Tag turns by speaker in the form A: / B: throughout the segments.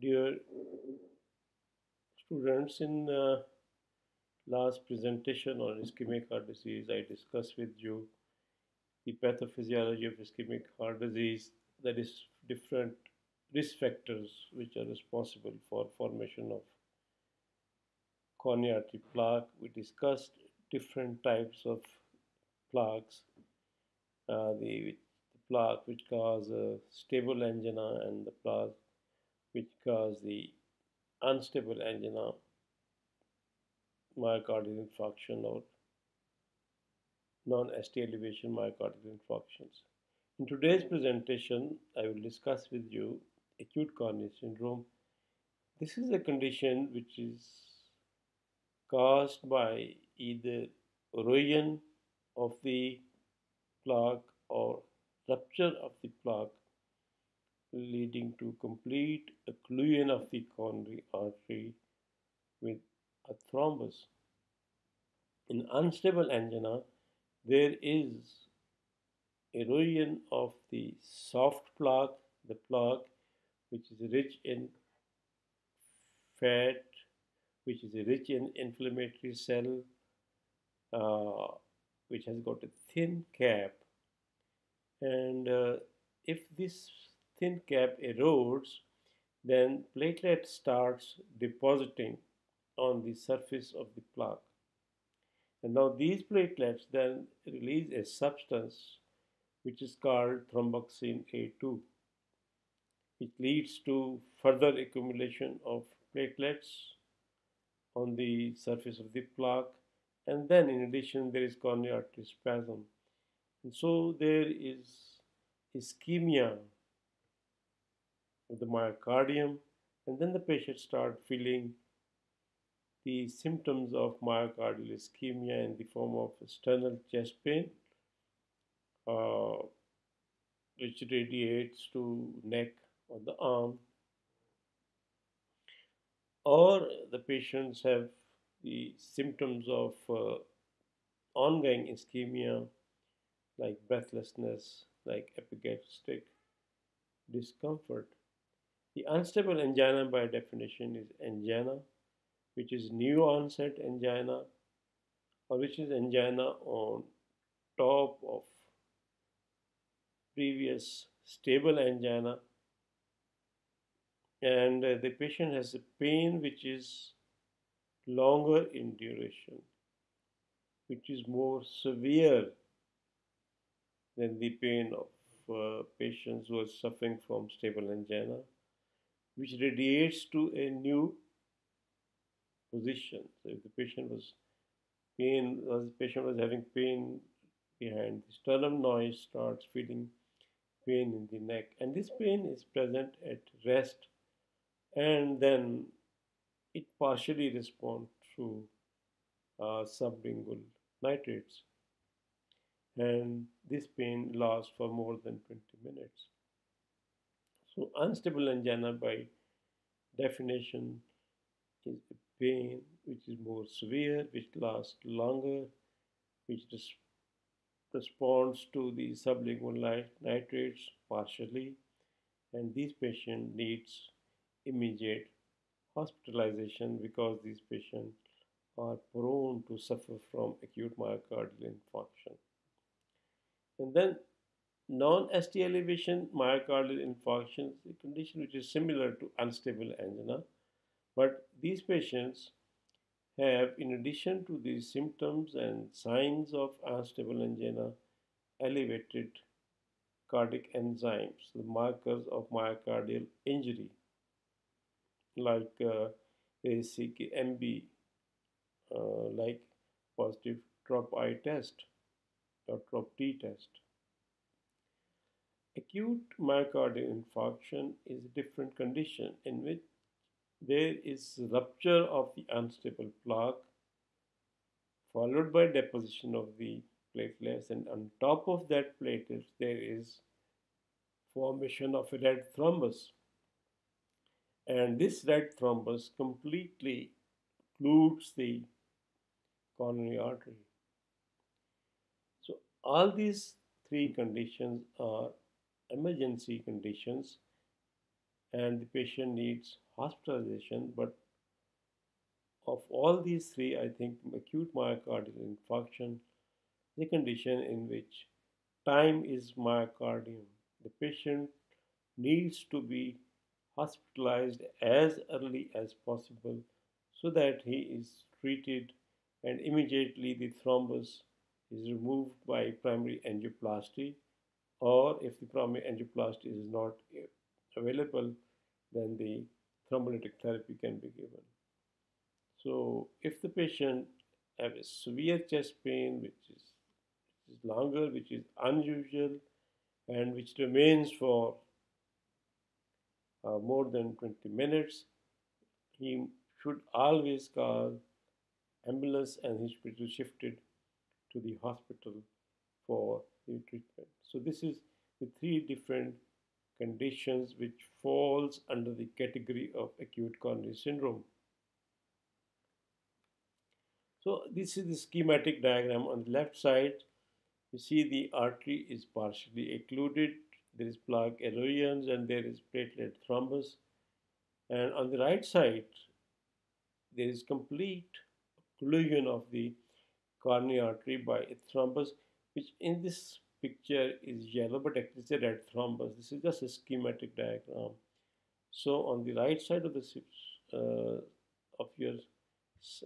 A: Dear students, in uh, last presentation on ischemic heart disease, I discussed with you the pathophysiology of ischemic heart disease, that is different risk factors which are responsible for formation of coronary artery plaque. We discussed different types of plaques, uh, the, the, plaque which cause a stable angina and the plaque which cause the unstable angina, myocardial infarction or non-ST elevation myocardial infarctions. In today's presentation, I will discuss with you acute coronary syndrome. This is a condition which is caused by either erosion of the plaque or rupture of the plaque leading to complete occlusion of the coronary artery with a thrombus. In unstable angina, there is erosion of the soft plaque, the plaque which is rich in fat, which is rich in inflammatory cell, uh, which has got a thin cap. And uh, if this thin cap erodes, then platelet starts depositing on the surface of the plaque. And now these platelets then release a substance which is called thromboxane A2, which leads to further accumulation of platelets on the surface of the plaque. And then in addition, there is coronary artery spasm. And so there is ischemia of the myocardium, and then the patient start feeling the symptoms of myocardial ischemia in the form of sternal chest pain, uh, which radiates to neck or the arm, or the patients have the symptoms of uh, ongoing ischemia like breathlessness, like epigastric discomfort. The unstable angina by definition is angina, which is new onset angina, or which is angina on top of previous stable angina. And uh, the patient has a pain which is longer in duration, which is more severe than the pain of uh, patients who are suffering from stable angina which radiates to a new position. So if the patient was pain, was the patient was having pain behind the sternum noise starts feeling pain in the neck, and this pain is present at rest, and then it partially responds to uh, sublingual nitrates, and this pain lasts for more than 20 minutes. So unstable angina by definition is a pain which is more severe, which lasts longer, which res responds to the sublingual nitrates partially, and this patient needs immediate hospitalization because these patients are prone to suffer from acute myocardial infarction. And then Non-ST elevation myocardial infarction is a condition which is similar to unstable angina, but these patients have, in addition to these symptoms and signs of unstable angina, elevated cardiac enzymes, the markers of myocardial injury, like uh, ACK-MB, uh, like positive TROP-I test or TROP-T test. Acute myocardial infarction is a different condition in which there is rupture of the unstable plaque followed by deposition of the platelets and on top of that platelets there is formation of a red thrombus and this red thrombus completely occludes the coronary artery. So all these three conditions are emergency conditions and the patient needs hospitalization. But of all these three, I think acute myocardial infarction the condition in which time is myocardium. The patient needs to be hospitalized as early as possible so that he is treated and immediately the thrombus is removed by primary angioplasty or if the primary angioplasty is not available then the thrombolytic therapy can be given. So if the patient has a severe chest pain which is, which is longer, which is unusual and which remains for uh, more than 20 minutes, he should always call ambulance and he should be shifted to the hospital for treatment. So this is the three different conditions which falls under the category of acute coronary syndrome. So this is the schematic diagram on the left side. You see the artery is partially occluded. There is plaque erosions and there is platelet thrombus. And on the right side, there is complete occlusion of the coronary artery by a thrombus, which in this picture is yellow, but actually it's a red thrombus. This is just a schematic diagram. So on the right side of the uh, of your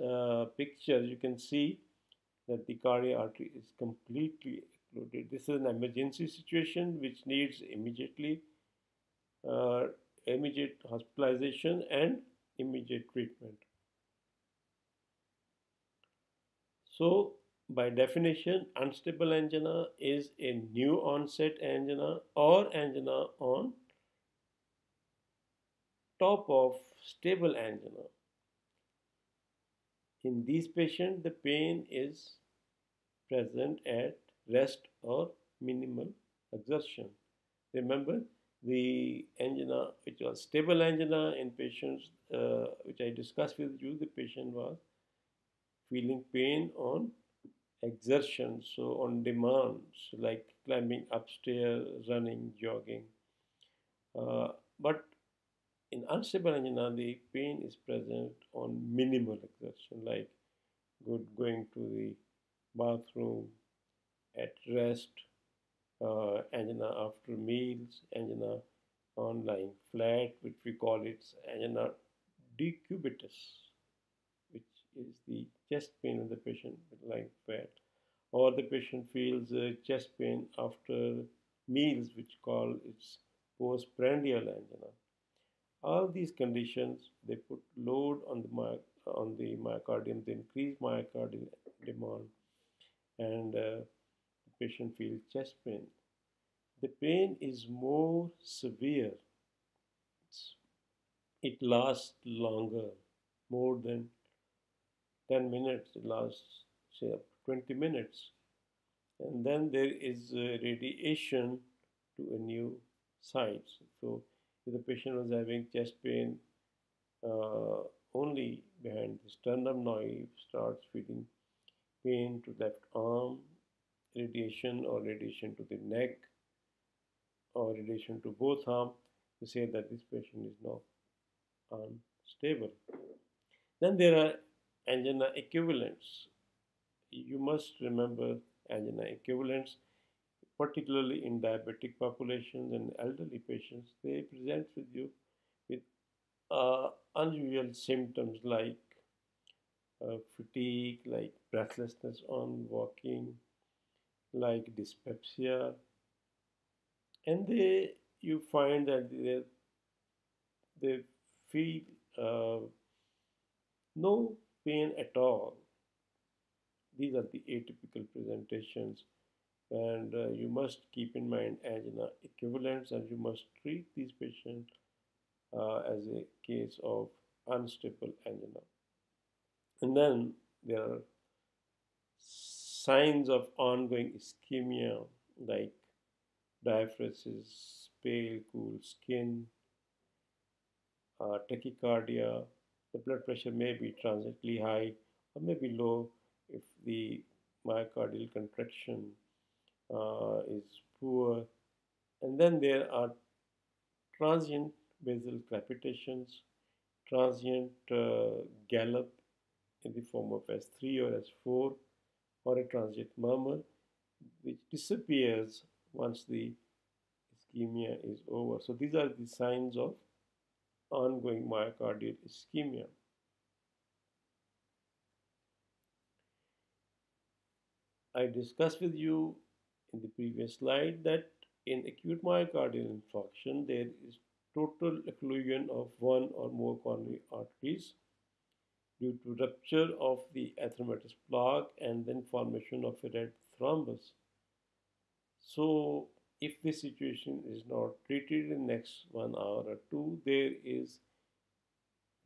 A: uh, picture, you can see that the coronary artery is completely occluded. This is an emergency situation which needs immediately uh, immediate hospitalization and immediate treatment. So by definition, unstable angina is a new onset angina or angina on top of stable angina. In these patients, the pain is present at rest or minimal exertion. Remember, the angina, which was stable angina in patients, uh, which I discussed with you, the patient was feeling pain on exertion, so on demands like climbing upstairs, running, jogging. Uh, but in unstable angina, the pain is present on minimal exertion, like good going to the bathroom, at rest, uh, angina after meals, angina on lying flat, which we call it angina decubitus, is the chest pain of the patient lying flat, or the patient feels uh, chest pain after meals, which call its postprandial angina. All these conditions they put load on the my, on the myocardium, they increase myocardial demand, and uh, the patient feels chest pain. The pain is more severe. It lasts longer, more than 10 minutes, it lasts say up 20 minutes. And then there is radiation to a new site. So if the patient was having chest pain uh, only behind the sternum, now he starts feeling pain to left arm, radiation or radiation to the neck, or radiation to both arms, to say that this patient is now unstable. Then there are angina equivalents. You must remember angina equivalents, particularly in diabetic populations and elderly patients. They present with you with uh, unusual symptoms like uh, fatigue, like breathlessness on walking, like dyspepsia, and they you find that they, they feel uh, no pain at all. These are the atypical presentations and uh, you must keep in mind angina equivalents and you must treat these patients uh, as a case of unstable angina. And then there are signs of ongoing ischemia like diaphoresis, pale, cool skin, uh, tachycardia, the blood pressure may be transiently high or may be low if the myocardial contraction uh, is poor. And then there are transient basal crepitations, transient uh, gallop in the form of S3 or S4, or a transient murmur, which disappears once the ischemia is over. So these are the signs of ongoing myocardial ischemia. I discussed with you in the previous slide that in acute myocardial infarction there is total occlusion of one or more coronary arteries due to rupture of the atheromatous plaque and then formation of a red thrombus. So if this situation is not treated in next one hour or two, there is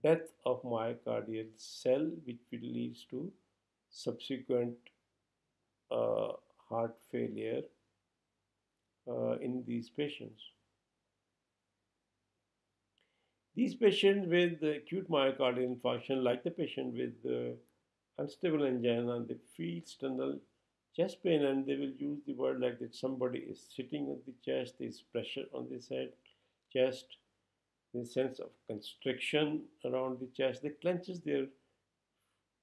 A: death of myocardial cell which will lead to subsequent uh, heart failure uh, in these patients. These patients with acute myocardial infarction, like the patient with uh, unstable angina, the feel external chest pain and they will use the word like that somebody is sitting on the chest, there is pressure on the head, chest, the sense of constriction around the chest. They clenches their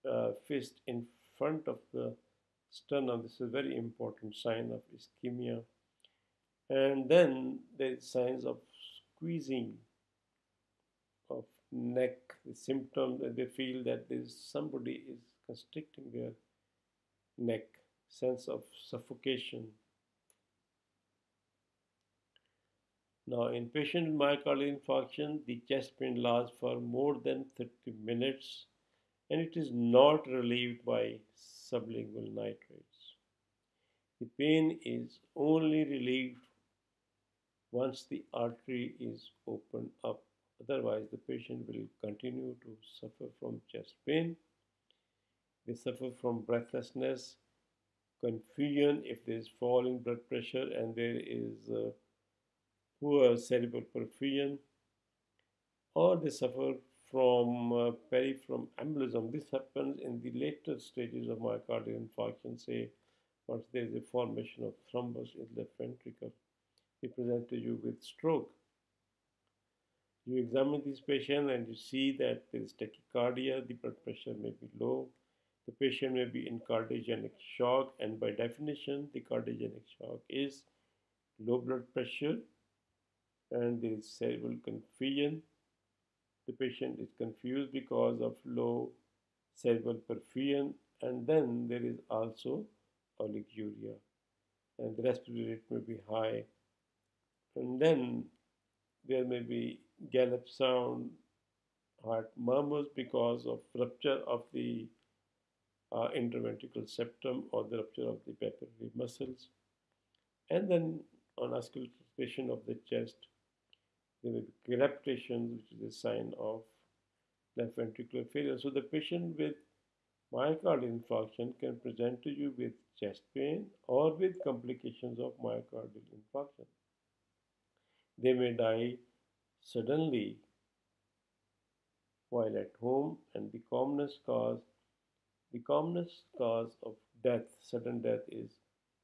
A: uh, fist in front of the sternum. This is a very important sign of ischemia. And then there is signs of squeezing of neck, the symptom that they feel that there is somebody is constricting their neck, sense of suffocation. Now, in patient with myocardial infarction, the chest pain lasts for more than 30 minutes and it is not relieved by sublingual nitrates. The pain is only relieved once the artery is opened up. Otherwise, the patient will continue to suffer from chest pain. They suffer from breathlessness, confusion if there is falling blood pressure and there is uh, poor cerebral perfusion, or they suffer from uh, peripheral embolism. This happens in the later stages of myocardial infarction, say once there is a formation of thrombus in the left ventricle. They present to you with stroke. You examine this patient and you see that there is tachycardia, the blood pressure may be low, the patient may be in cardiogenic shock, and by definition, the cardiogenic shock is low blood pressure and there is cerebral confusion. The patient is confused because of low cerebral perfusion and then there is also oliguria and the respiratory rate may be high. And then there may be gallop sound heart murmurs because of rupture of the uh, interventricular septum or the rupture of the papillary muscles and then on auscultation of the chest there may be crepitations, which is a sign of left ventricular failure. So the patient with myocardial infarction can present to you with chest pain or with complications of myocardial infarction. They may die suddenly while at home and the commonest cause the commonest cause of death, sudden death is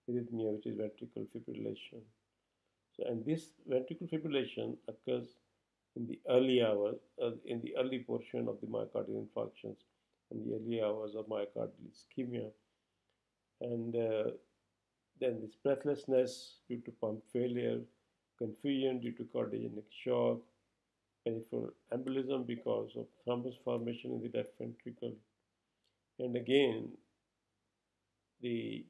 A: arrhythmia, which is ventricular fibrillation. So, and this ventricular fibrillation occurs in the early hours, uh, in the early portion of the myocardial infarctions, in the early hours of myocardial ischemia, and uh, then this breathlessness due to pump failure, confusion due to cardiogenic shock, peripheral embolism because of thrombus formation in the left ventricle, and again the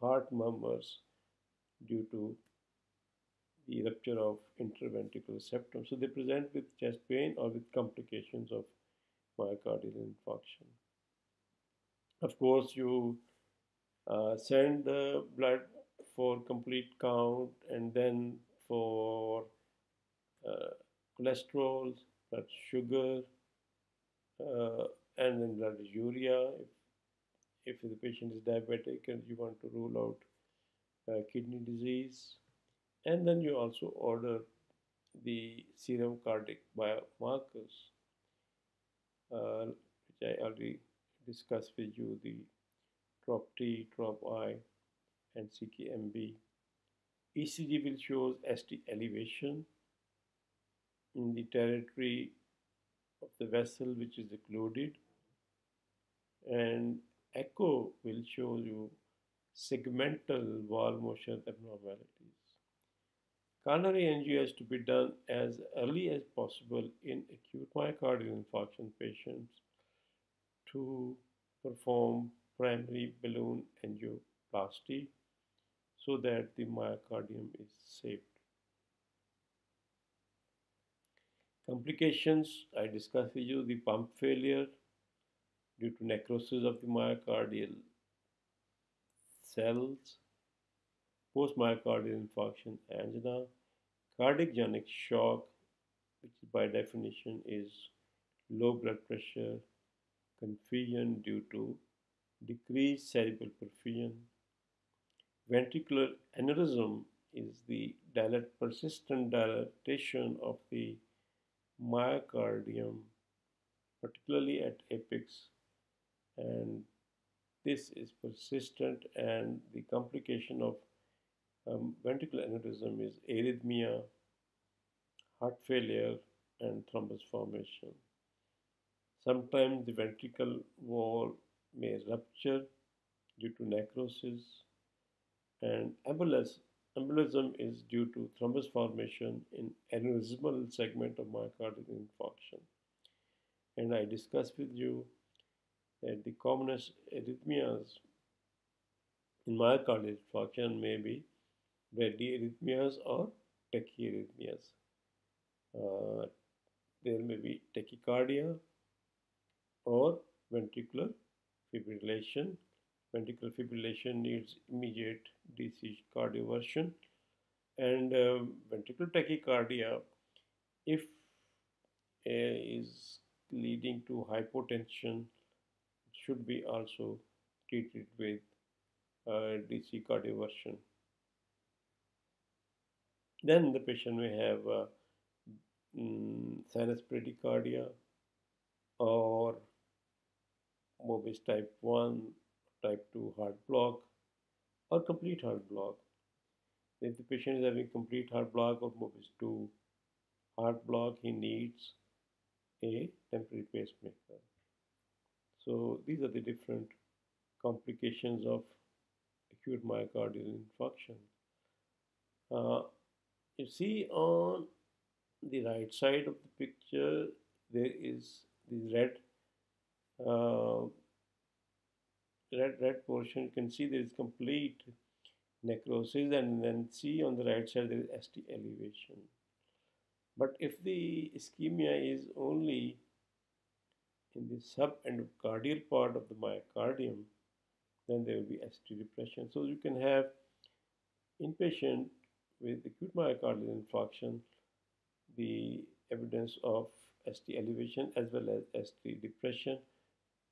A: heart murmurs due to the rupture of interventricular septum. So they present with chest pain or with complications of myocardial infarction. Of course, you uh, send the blood for complete count and then for uh, cholesterol, blood sugar, uh, and then blood urea. If, if the patient is diabetic and you want to rule out uh, kidney disease, and then you also order the serum cardiac biomarkers uh, which I already discussed with you the TROP-T, TROP-I and CKMB. ECG will show ST elevation in the territory of the vessel which is occluded and echo will show you segmental wall motion abnormalities. Coronary angio has to be done as early as possible in acute myocardial infarction patients to perform primary balloon angioplasty so that the myocardium is saved. Complications, I discussed with you the pump failure due to necrosis of the myocardial cells, post-myocardial infarction, angina, cardiogenic shock, which by definition is low blood pressure, confusion due to decreased cerebral perfusion. Ventricular aneurysm is the dilat persistent dilatation of the myocardium, particularly at apex, and this is persistent and the complication of um, ventricular aneurysm is arrhythmia, heart failure, and thrombus formation. Sometimes the ventricle wall may rupture due to necrosis, and embolism is due to thrombus formation in aneurysmal segment of myocardial infarction. And I discussed with you that the commonest arrhythmias in myocardial infarction may be bradyarrhythmias or tachyarrhythmias. Uh, there may be tachycardia or ventricular fibrillation. Ventricular fibrillation needs immediate DC cardioversion and uh, ventricular tachycardia if uh, is leading to hypotension should be also treated with uh, DC cardioversion. Then the patient may have uh, mm, sinus bradycardia or Mobitz type 1, type 2 heart block or complete heart block. If the patient is having complete heart block or Mobitz 2 heart block, he needs a temporary pacemaker. So these are the different complications of acute myocardial infarction. Uh, you see on the right side of the picture there is the red uh, red red portion you can see there is complete necrosis and then see on the right side there is ST elevation but if the ischemia is only in the subendocardial part of the myocardium then there will be ST depression so you can have inpatient with acute myocardial infarction, the evidence of ST elevation as well as ST depression.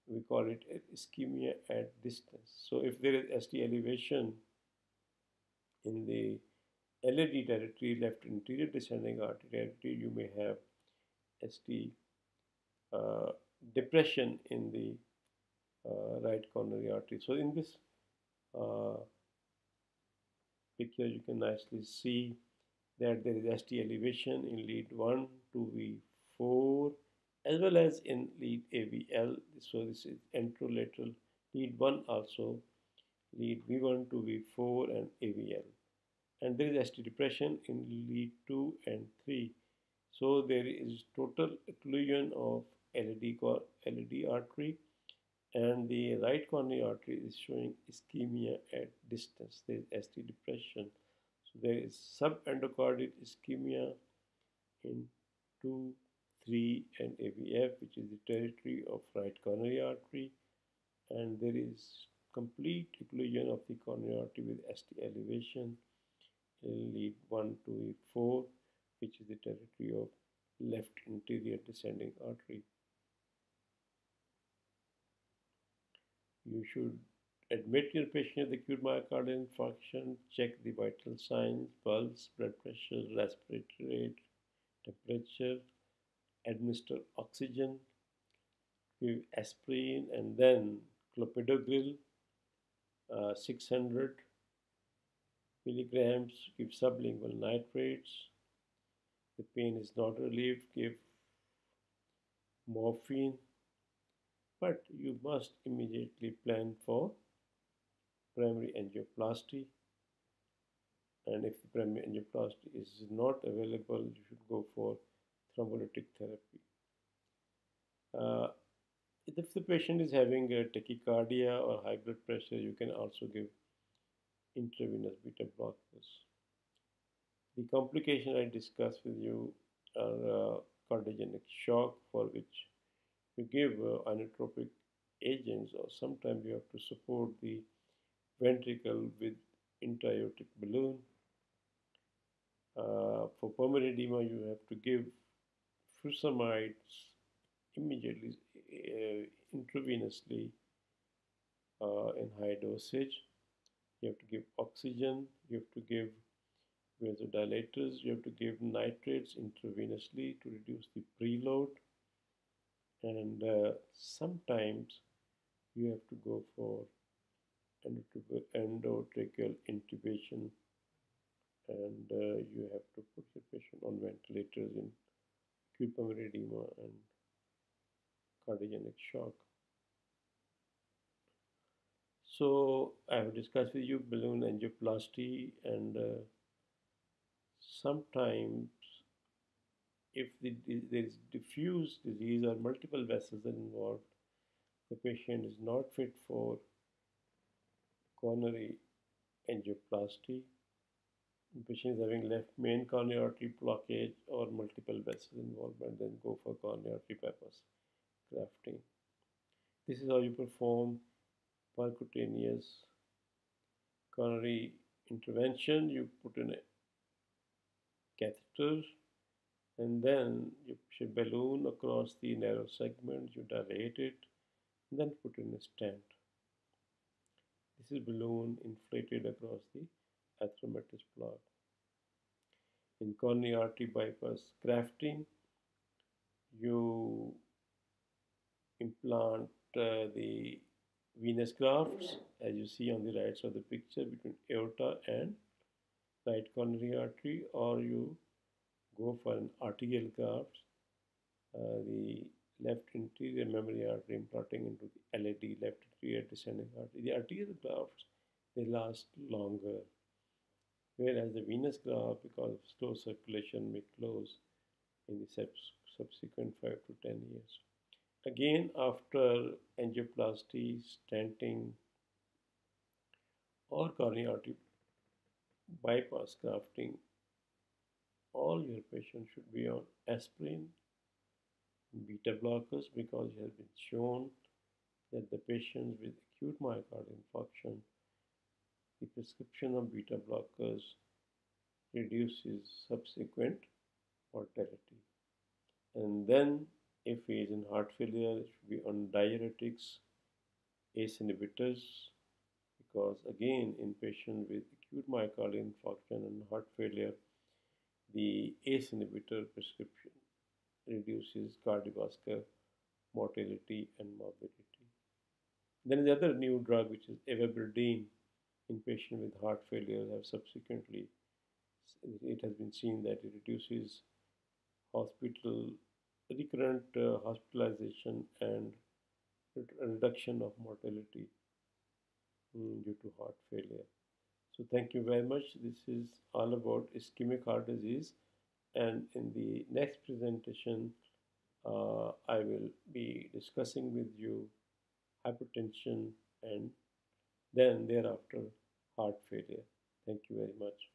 A: We call it ischemia at distance. So if there is ST elevation in the LAD territory, left anterior descending artery you may have ST uh, depression in the uh, right coronary artery. So in this uh, picture you can nicely see that there is ST elevation in lead 1 to V4 as well as in lead AVL. So this is anterolateral lead 1 also lead V1 to V4 and AVL. And there is ST depression in lead 2 and 3. So there is total occlusion of LAD, LAD artery and the right coronary artery is showing ischemia at distance. There is ST depression. So there is subendocardial ischemia in 2, 3 and AVF which is the territory of right coronary artery and there is complete occlusion of the coronary artery with ST elevation in lead 1 to 4 which is the territory of left anterior descending artery. You should admit your patient with acute myocardial infarction, check the vital signs, pulse, blood pressure, respiratory rate, temperature, administer oxygen, give aspirin, and then clopidogrel, uh, 600 milligrams, give sublingual nitrates, the pain is not relieved, give morphine, but you must immediately plan for primary angioplasty. And if the primary angioplasty is not available, you should go for thrombolytic therapy. Uh, if the patient is having a tachycardia or high blood pressure, you can also give intravenous beta blockers. The complication I discussed with you are uh, cardiogenic shock for which you give uh, inotropic agents or sometimes you have to support the ventricle with intra-aortic balloon. Uh, for pulmonary edema, you have to give furosemides immediately uh, intravenously uh, in high dosage. You have to give oxygen, you have to give vasodilators, you have to give nitrates intravenously to reduce the preload. And uh, sometimes you have to go for endotracheal intubation and uh, you have to put your patient on ventilators in acute pulmonary edema and cardiogenic shock. So I have discussed with you balloon angioplasty and uh, sometimes if the, there is diffuse disease or multiple vessels involved, the patient is not fit for coronary angioplasty. The patient is having left main coronary artery blockage or multiple vessel involvement, then go for coronary artery bypass grafting. This is how you perform percutaneous coronary intervention. You put in a catheter and then you a balloon across the narrow segment, you dilate it, then put in a stent. This is balloon inflated across the atheromatous plaque. In coronary artery bypass grafting, you implant uh, the venous grafts as you see on the right side of the picture between aorta and right coronary artery or you go for an arterial graft uh, the left anterior mammary artery implanting into the LAD left anterior descending artery. The arterial grafts they last longer. Whereas the venous graft because of slow circulation may close in the subsequent 5 to 10 years. Again, after angioplasty, stenting, or coronary artery bypass grafting, all your patients should be on aspirin, beta blockers because it has been shown that the patients with acute myocardial infarction, the prescription of beta blockers reduces subsequent mortality. And then if he is in heart failure, it should be on diuretics, ACE inhibitors, because again, in patients with acute myocardial infarction and heart failure, the ACE inhibitor prescription reduces cardiovascular mortality and morbidity. Then the other new drug, which is ivabradine, in patients with heart failure, have subsequently it has been seen that it reduces hospital recurrent uh, hospitalization and reduction of mortality um, due to heart failure. So thank you very much. This is all about ischemic heart disease and in the next presentation uh, I will be discussing with you hypertension and then thereafter heart failure. Thank you very much.